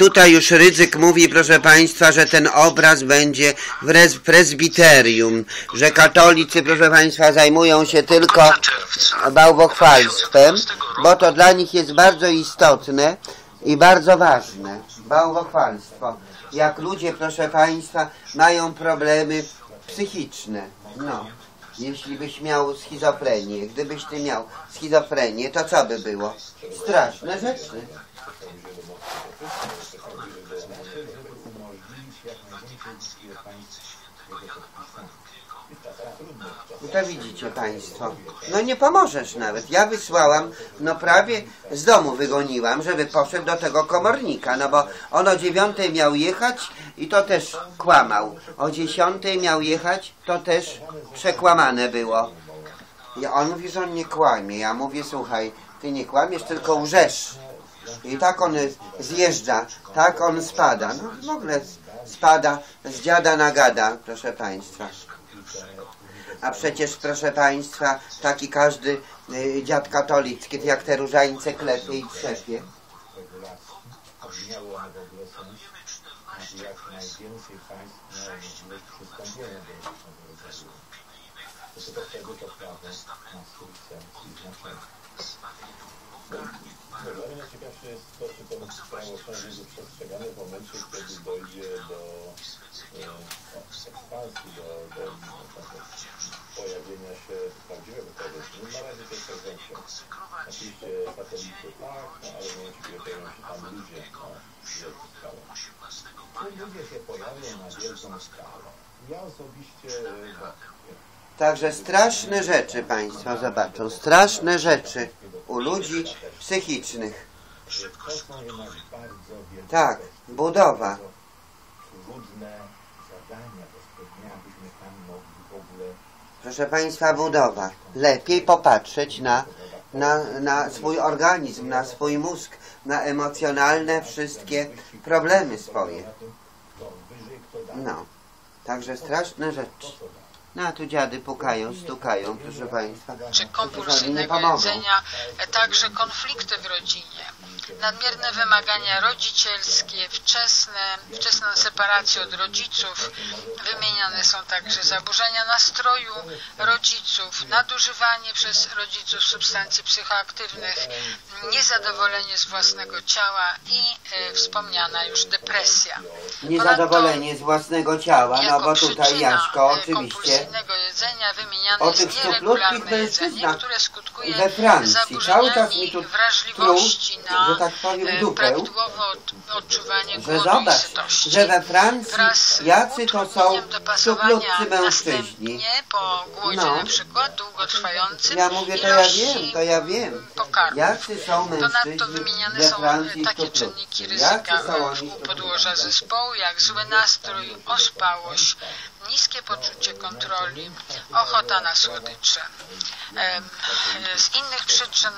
Tutaj już Rydzyk mówi, proszę Państwa, że ten obraz będzie w rez- prezbiterium, że katolicy, proszę Państwa, zajmują się tylko bałwochwalstwem, bo to dla nich jest bardzo istotne i bardzo ważne. Bałwochwalstwo. Jak ludzie, proszę Państwa, mają problemy psychiczne, no. Jeśli byś miał schizofrenię, gdybyś ty miał schizofrenię, to co by było? Straszne rzeczy. To widzicie Państwo. No nie pomożesz nawet. Ja wysłałam, no prawie z domu wygoniłam, żeby poszedł do tego komornika, no bo on o dziewiątej miał jechać i to też kłamał. O dziesiątej miał jechać, to też przekłamane było. I on mówi, że on nie kłamie. Ja mówię, słuchaj, ty nie kłamiesz, tylko łżesz. I tak on zjeżdża, tak on spada. No w ogóle spada z dziada na gada, proszę Państwa. A przecież, proszę Państwa, taki każdy y, dziad katolicki, jak te różańce klepie i trzepie. Dla mnie najciekawsze jest to, czy to prawo będzie przestrzegane w momencie, kiedy dojdzie do ekspansji, do, do pojawienia się prawdziwego terroryzmu. Na razie to jest tendencja. Oczywiście satelity tak, no, ale w momencie, kiedy pojawią się tam ludzie na wielką skalę. Czy ludzie się pojawią na wielką skalę? Ja osobiście e, wątpię. Także straszne rzeczy Państwo zobaczą, straszne rzeczy u ludzi psychicznych. Tak, budowa. Proszę Państwa, budowa. Lepiej popatrzeć na, na, na swój organizm, na swój mózg, na emocjonalne wszystkie problemy swoje. No, także straszne rzeczy. No a tu dziady pukają, stukają, proszę Państwa. czy kompulsywnego jedzenia, e, także konflikty w rodzinie, nadmierne wymagania rodzicielskie, wczesne, wczesną separację od rodziców, wymieniane są także zaburzenia nastroju rodziców, nadużywanie przez rodziców substancji psychoaktywnych, niezadowolenie z własnego ciała i e, wspomniana już depresja. Niezadowolenie z własnego ciała, no bo tutaj Jaśko e, oczywiście jedzenia wymieniane o tych nieregularne jedzenie, które skutkuje we Francji. Zaburzeniami wrażliwości na tak powiem, e, dupę. prawidłowe zobacz, że we Francji jacy to są szczuplutcy mężczyźni. po głodzie No. na przykład długotrwającym Ja mówię, to ja wiem, to ja wiem. pokarmów. Jacy są Ponadto mężczyźni wymieniane we są Francji takie szczuplutcy? czynniki ryzyka są podłoża zespołu, jak zły nastrój, ospałość, niskie poczucie kontroli, ochota na słodycze. Z innych przyczyn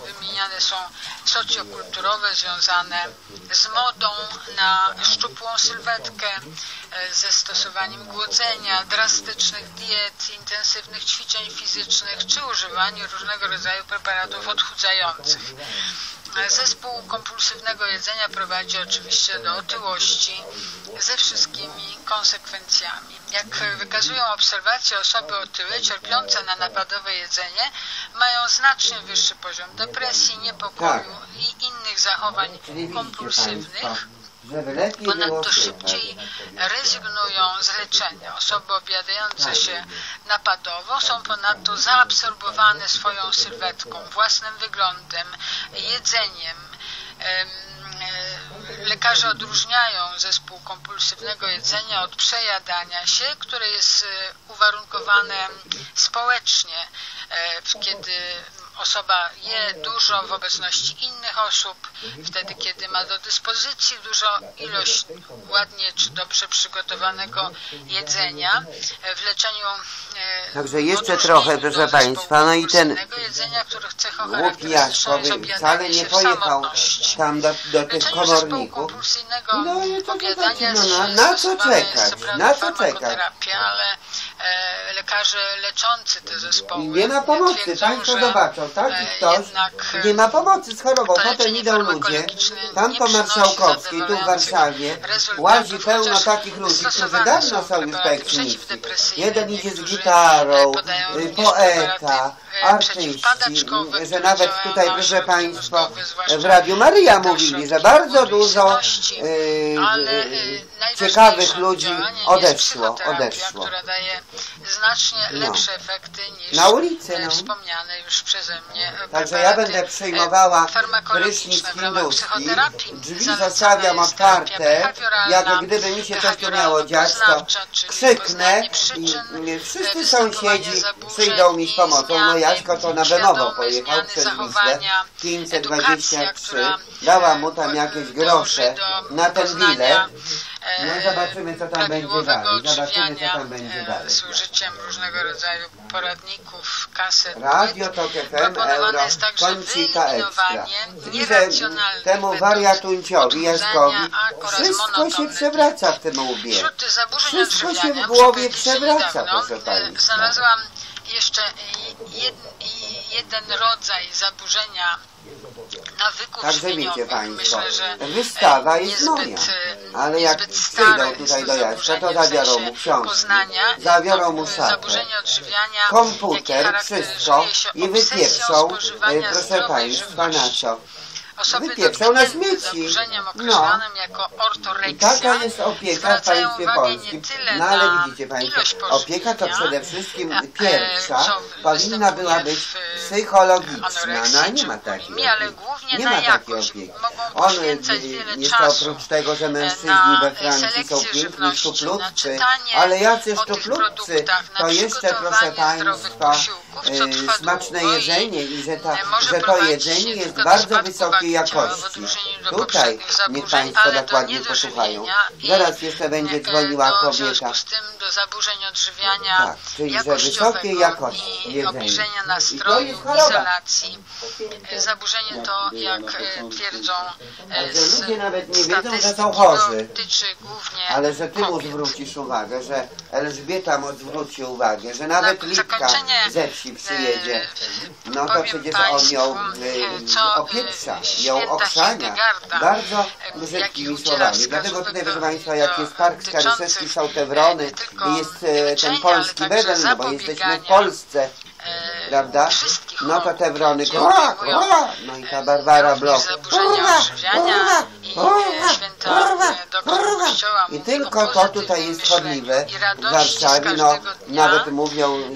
wymieniane są socjokulturowe związane z modą na szczupłą sylwetkę, e, ze stosowaniem głodzenia, drastycznych diet, intensywnych ćwiczeń fizycznych czy używaniu różnego rodzaju preparatów odchudzających. Zespół kompulsywnego jedzenia prowadzi oczywiście do otyłości ze wszystkimi konsekwencjami. Jak wykazują obserwacje, osoby otyłe cierpiące na napadowe jedzenie mają znacznie wyższy poziom depresji, niepokoju i innych zachowań kompulsywnych. Ponadto szybciej rezygnują z leczenia. Osoby objadające się napadowo są ponadto zaabsorbowane swoją sylwetką, własnym wyglądem, jedzeniem. Em, e, Lekarze odróżniają zespół kompulsywnego jedzenia od przejadania się, które jest e, uwarunkowane społecznie, e, kiedy osoba je dużo w obecności innych osób, wtedy kiedy ma do dyspozycji dużo ilość ładnie czy dobrze przygotowanego jedzenia. W leczeniu e, Także jeszcze trochę, proszę Państwa, no i ten jedzenia, obiadanie wcale nie pojechał tam do, do tych komorników. No no, się na- co czekać? Na co czekać? ale e, lekarze leczący te zespoły Nie ma pomocy, twierdzą, Państwo zobaczą, tak? e, ktoś e, nie ma pomocy z chorobą. Potem idą ludzie, tam po Marszałkowskiej, tu w Warszawie, łazi pełno takich ludzi, którzy dawno są już Jeden idzie z gitarą, poeta, artyści, przeciwpadaczkowe, że nawet tutaj, proszę Państwa, w Radiu Maryja te mówili, że bardzo dużo y, y, ciekawych ludzi odeszło, odeszło. Znacznie No. lepsze efekty niż Na ulicy, e, no. wspomniane już przeze mnie e, Także ja będę e, przyjmowała farmakologiczne prysznic hinduski. Drzwi zostawiam otwarte. Jak gdyby mi się coś tu miało dziać, to krzyknę i e, wszyscy występowania sąsiedzi przyjdą mi z pomocą. No Jaśko to na Bemowo pojechał przez Wisłę. zachowania, edukacja, 523. która Dałam mu tam e, jakieś grosze na ten bilet. E, No zobaczymy, co tam będzie dalej. Zobaczymy, co tam będzie e, dalej. Z użyciem różnego rodzaju poradników, kaset, Radio. Tok FM, Euro, Końcita Ekstra. I że temu wariatunciowi, Jaskowi, wszystko się przewraca w tym łbie. Wszystko się w głowie przewraca, proszę e, państwa. Znalazłam jeszcze jed, jeden rodzaj zaburzenia nawyków Także wiecie żywieniowych. Państwo, Myślę, że wystawa e, jest niezbyt, moja. e, Ale jak przyjdą tutaj jest do Jaśka, to zabiorą mu książki, zabiorą to mu szafę, komputer, wszystko i wypieprzą, e, proszę Państwa, na co? Osoby Wypieprzą na śmieci. zaburzeniem No. jako I taka jest opieka w państwie polskim. No ale widzicie Państwo, opieka to przede wszystkim e, pierwsza co powinna była być e, psychologiczna. No nie ma takiej opieki. Nie ma takiej opieki. On y, czasu oprócz tego, że mężczyźni we Francji są piękni szczuplutcy, ale jacy szczuplutcy, to jeszcze proszę Państwa smaczne jedzenie i że, ta, że to jedzenie jest bardzo wysokiej jakości. Tutaj niech Państwo dokładnie posłuchają. Zaraz jeszcze będzie e, dzwoniła kobieta. związku z tym do zaburzeń odżywiania Tak, czyli że wysokiej jakości i jedzenie. I to nastroju, jest choroba. izolacji. E, Zaburzenie to, jak e, twierdzą e, z ludzie nawet nie wiedzą, że są chorzy. Ale że ty mu zwrócisz uwagę, że Elżbieta mu zwróci uwagę, że nawet Na Litka zakończenie, ze wsi przyjedzie. e, No to przecież on ją e, co, opieprza, e, ją. Hildegarda, Bardzo e, brzydkimi słowami. Dlatego tutaj, proszę Państwa, jak jest park Skaryszewski, są te wrony, e, jest e, ten polski beden, no bo jesteśmy w Polsce. e, Prawda? No to te wrony, no i ta Barbara zaburzenia kurwa, kurwa, i, kurwa, I tylko to tutaj jest i w Warszawie, no nawet mówią,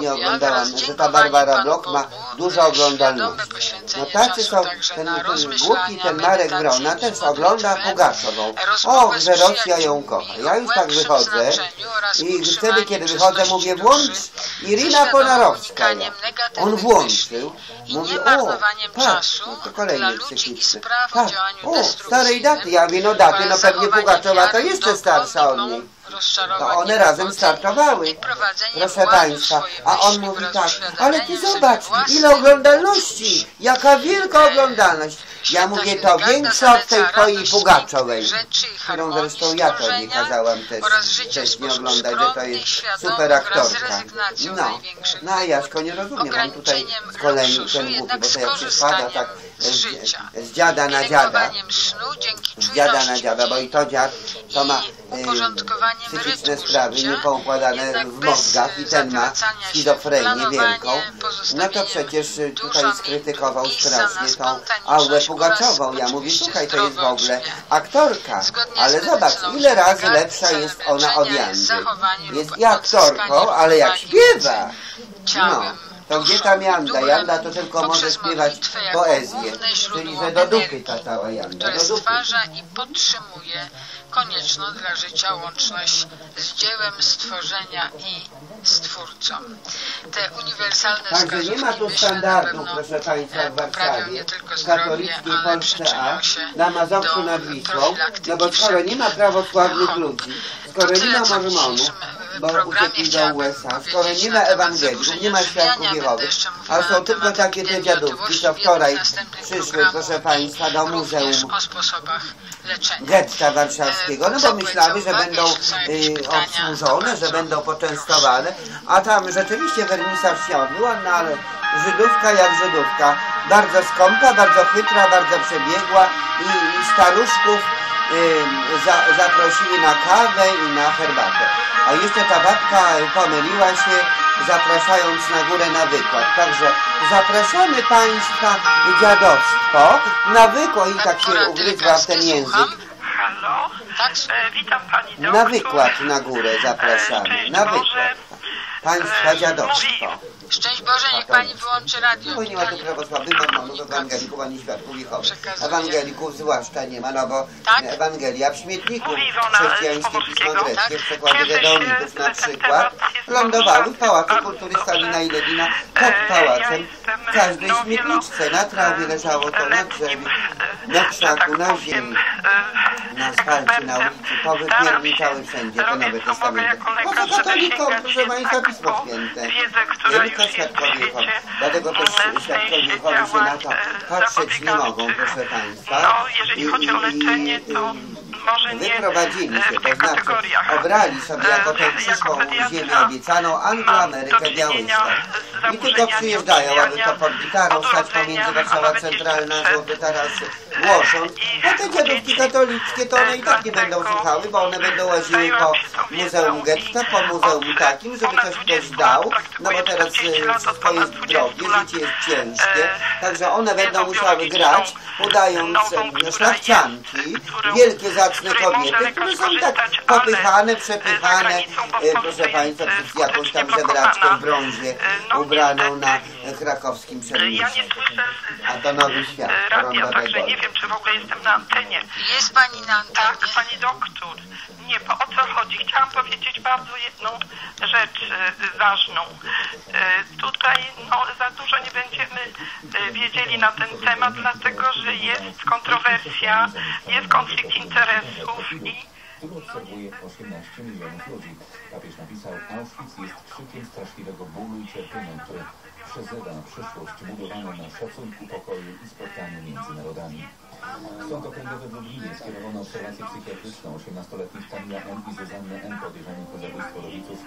nie oglądałam, że ta Barbara Blok ma dużo e, oglądalności. No tacy są, ten, ten głupi, ten Marek Wrona też ogląda Pugaszową. O, że Rosja ją kocha. Ja już tak wychodzę i wtedy, kiedy wychodzę, mówię włącz Irina negatywnych On włączył, mówi o, patrz, to kolejny psychiczny. Patrz, o, destrukcyjnym, starej daty, ja mówię, no daty, no pewnie Pugaczowa to jeszcze starsza od niej. Rozczarowań one razem startowały. Proszę Państwa, a on mówi tak, ale ty zobacz, ile oglądalności, jaka wielka oglądalność. Ja mówię, to większa od tej twojej Pugaczowej, którą zresztą ja to nie stworzenia kazałam też, też nie oglądać, że to jest super aktorka. No, no a Jaśko nie rozumie, on tutaj z kolei ten głupi, bo to jak się spada tak z z, dziada na dziada, z dziada na dziada, bo i to dziad to ma uporządkowaniem psychiczne sprawy życia, niepoukładane w mózgach i ten ma schizofrenię wielką. No to przecież y, tutaj skrytykował strasznie tą Aurę Pugaczową. Ja mówię, słuchaj, to jest w ogóle aktorka, ale zobacz, ile razy lepsza jest ona od Jandy. Jest i aktorką, ale jak śpiewa, no, to gdzie tam Janda? Janda to tylko może śpiewać poezję, czyli że do dupy ta cała Janda, które stwarza i podtrzymuje konieczną dla życia łączność z dziełem stworzenia i Stwórcą. Te uniwersalne Także nie ma tu pewno proszę Państwa, e, w poprawią Warszawie, w katolickiej Polsce A, na Mazowszu nad Wisłą, no bo skoro nie ma prawosławnych ludzi, skoro nie ma mormonów, bo uciekli do USA. Skoro nie ma zaburzeń nie ma świadków Jehowy, a są tylko takie te otyłości co wczoraj przyszły, proszę Państwa, do Muzeum leczenia. getta warszawskiego, no bo myślały, że będą y, obsłużone, że będą poczęstowane, a tam rzeczywiście wernisaż się odbyła, no ale Żydówka jak Żydówka, bardzo skąpa, bardzo chytra, bardzo przebiegła i, i staruszków za, zaprosili na kawę i na herbatę. A jeszcze ta babka pomyliła się, zapraszając na górę na wykład. Także zapraszamy Państwa w dziadostwo na wykład i tak się ugryzła w ten język. Halo? Tak? E, witam pani doktor. Na wykład na górę zapraszamy. Szczęść Na wykład. Państwa dziadostwo. Szczęść Boże, niech Pani wyłączy radio. Bo nie ma tu prawosławnych mormonów, ewangelików ani świadków Jehowy. Ewangelików zwłaszcza nie ma, no bo Tak? Ewangelia w śmietniku chrześcijańskie pismo greckie Tak? w przekładzie Cieszę się, Gedeonidów że na przykład lądowały w Pałacu Kultury. Stalina i Lenina pod E, pałacem. W każdej no, śmietniczce na trawie leżało to na drzewie, e, na że krzaku, tak na ziemi. e, na asfalcie, na ekspertem. ulicy, Staram powypierniczały się wszędzie robić, Nowe Testamenty. jako Po lekarz, co żeby katolikom, proszę Państwa, Święte. wiedzę, która już jest w świecie. Dlatego też świadkowie Jehowy się na to e, patrzeć nie mogą, proszę Państwa. No, jeżeli chodzi o leczenie, to może nie Wyprowadzili e, się, w to znaczy obrali sobie jako tę E, przyszłą ziemię obiecaną Angloamerykę z I tylko przyjeżdżają, aby to pod gitarą stać pomiędzy a Warszawa Centralna, przed. Złote Tarasy, głosząc. A te dziadówki katolickie to one i tak nie będą słuchały, bo one będą łaziły po tą Muzeum Getta, po muzeum takim, żeby coś ktoś 20 dał, no bo teraz 40 lat, od wszystko jest 20 drogie, życie jest ciężkie, E, także one będą musiały grać, udając e, szlachcianki, wielkie, zacne może kobiety, które są tak popychane, e, przepychane, e, proszę Państwa, e, przez jakąś tam blokowana. w brązie, no, ubraną na krakowskim e, Ja przedmieściu. nie słyszę A to nowy świat, radia, także nie wiem, czy w ogóle jestem na antenie. Jest Pani na Tak, antenie. pani doktor. Nie, bo o co chodzi? Chciałam powiedzieć bardzo jedną rzecz ważną. E, tutaj no, za dużo nie będziemy e, wiedzieli na ten temat, dlatego że jest kontrowersja, jest konflikt interesów i który obserwuje 18 milionów ludzi. Papież napisał, Auschwitz jest krzykiem straszliwego bólu i cierpienia, które przezywa na przyszłość budowaną na szacunku, pokoju i spotkaniu między narodami. Sąd okręgowy w Lublinie skierowano obserwację psychiatryczną 18-letnich Kamila M. i Zuzanny M. podejrzanych o zabójstwo rodziców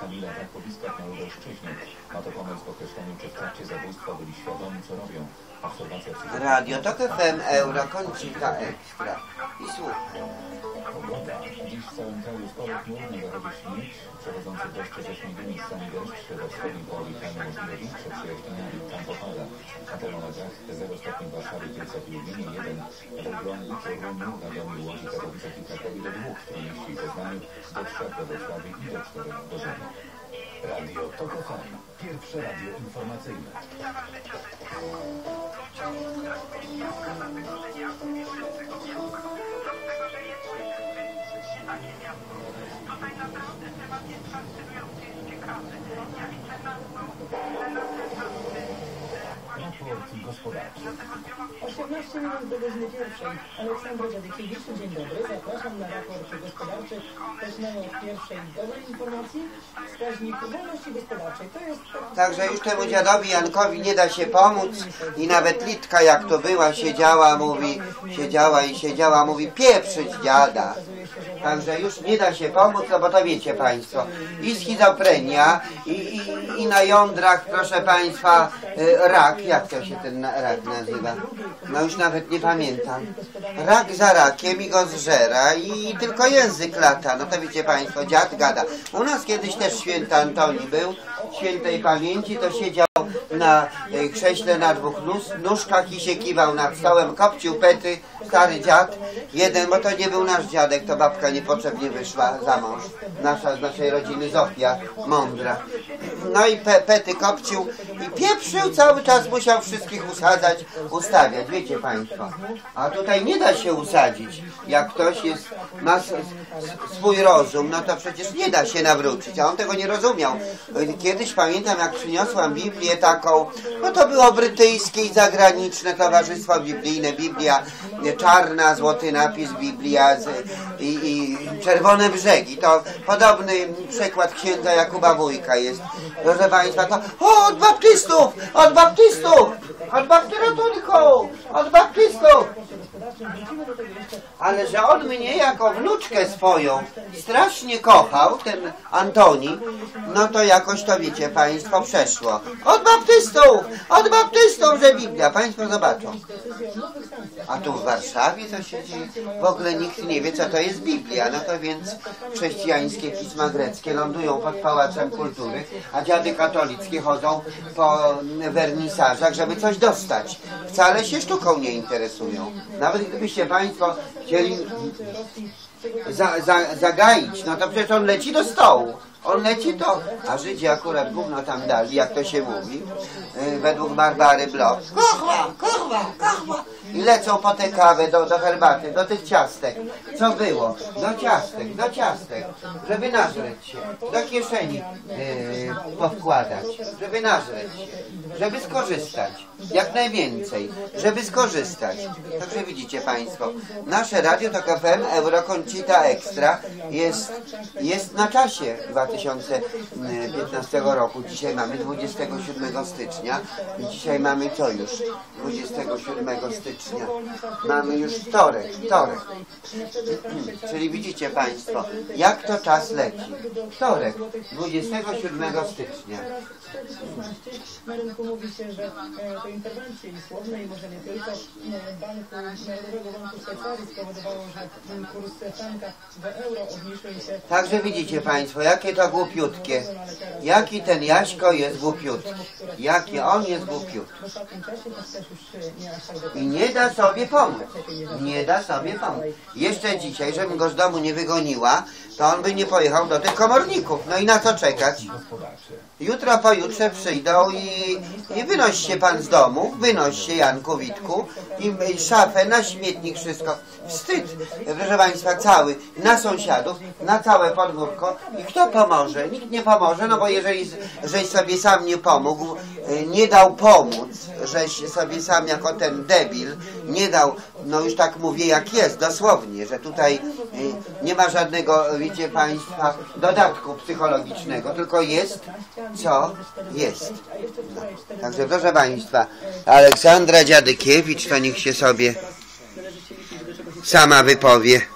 Kamila w Rakowiskach na Lubelszczyźnie. Ma to pomóc w określeniu, czy w trakcie zabójstwa byli świadomi, co robią. Obserwacja psychiatryczna... Radio Tok FM, Euro, Koncika Ekstra. I słuchaj. Pogoda. Dziś w całym kraju sporo chmur, na zachodzie przechodzący deszcze ze śniegymi stanie deszcz, we wschodnim połowie kraju możliwe większe przejaśnienia i tam popada. Na termometrach 0 stopni w Warszawie, Kielcach i Lublinie, 1 w Elblągu, Toruniu, Radomiu, Łodzi, Katowicach i Krakowie do 2 w Trójmieście i Poznaniu, do 3 we Wrocławiu i do 4 w Gorzowie. Radio TOK FM. Pierwsze radio informacyjne. Gospodarczy. 18 minut do godziny pierwszej. Aleksandra Dziadykiewicz, dzień dobry. Zapraszam na raport gospodarczy. Zaczynamy od pierwszej dobrej informacji. Wskaźnik wolności gospodarczej. To jest... Także już temu dziadowi Jankowi nie da się pomóc i nawet Litka jak to była siedziała, mówi, siedziała i siedziała, mówi pieprzyć dziada. Także już nie da się pomóc, no bo to wiecie Państwo, i schizofrenia, i, i, i na jądrach, proszę Państwa, e, rak, jak to się ten rak nazywa? No już nawet nie pamiętam. Rak za rakiem i go zżera i tylko język lata, no to wiecie Państwo, dziad gada. U nas kiedyś też święty Antoni był, świętej pamięci, to siedział na e, krześle na dwóch nóż, nóżkach i się kiwał nad stołem, kopcił pety, stary dziad, jeden, bo to nie był nasz dziadek, to babka niepotrzebnie wyszła za mąż, nasza z naszej rodziny Zofia, mądra. No i pe, pety kopcił i pieprzył, cały czas musiał wszystkich usadzać, ustawiać, wiecie Państwo. A tutaj nie da się usadzić. Jak ktoś jest, ma swój rozum, no to przecież nie da się nawrócić, a on tego nie rozumiał. Kiedyś pamiętam, jak przyniosłam Biblię taką, no to było brytyjskie i zagraniczne Towarzystwo Biblijne, Biblia czarna, złoty napis Biblia z, i, i czerwone brzegi. To podobny przekład księdza Jakuba Wójka jest. Proszę Państwa, to o, od baptystów! Od baptystów! Od baptystów! Od baptystów! Ale że on mnie jako wnuczkę swoją strasznie kochał, ten Antoni, no to jakoś to wiecie Państwo przeszło. Od baptystów! Od baptystów, że Biblia. Państwo zobaczą. A tu w Warszawie to się dzieje. W ogóle nikt nie wie, co to jest Biblia. No to więc chrześcijańskie pisma greckie lądują pod Pałacem Kultury, a dziady katolickie chodzą po wernisażach, żeby coś dostać. Wcale się sztuką nie interesują. Nawet gdybyście Państwo chcieli za, za, zagaić, no to przecież on leci do stołu. On leci to, a Żydzi akurat gówno tam dali, jak to się mówi, yy, według Barbary Bloch. Kochwa, kochwa, kochwa. I lecą po tę kawę, do, do herbaty, do tych ciastek. Co było? Do ciastek, do ciastek, żeby nażreć się, do kieszeni yy, powkładać, żeby nażreć się, żeby skorzystać, jak najwięcej, żeby skorzystać. Także widzicie Państwo, nasze Radio Tok FM Eurokoncita Extra jest, jest na czasie 2015 roku. Dzisiaj mamy 27 stycznia dzisiaj mamy co już? 27 stycznia. Mamy już wtorek, wtorek. Czyli widzicie Państwo, jak to czas leci. Wtorek, 27 stycznia. Teraz 416 na rynku mówi się, że e, te interwencje i słowne i może nie tylko e, Banku Narodowego Banku Szwajcarii spowodowało, że kurs franka do euro obniżył się Także widzicie Państwo, jakie to głupiutkie. Jaki ten Jaśko jest głupiutki. Jaki on jest głupiutki. e, tak I nie da sobie pomóc. Nie da sobie pomóc. Jeszcze dzisiaj, żebym go z domu nie wygoniła, to on by nie pojechał do tych komorników. No i na co czekać? Jutro, pojutrze przyjdą i, i wynoś się pan z domu, wynoś się Janku Witku i, i szafę, na śmietnik, wszystko. Wstyd, proszę Państwa, cały, na sąsiadów, na całe podwórko. I kto pomoże? Nikt nie pomoże, no bo jeżeli żeś sobie sam nie pomógł, y, nie dał pomóc, żeś sobie sam jako ten debil nie dał, no już tak mówię jak jest, dosłownie, że tutaj y, nie ma żadnego, wiecie Państwa, dodatku psychologicznego, tylko jest co jest. No. Także proszę Państwa, Aleksandra Dziadykiewicz to niech się sobie sama wypowie.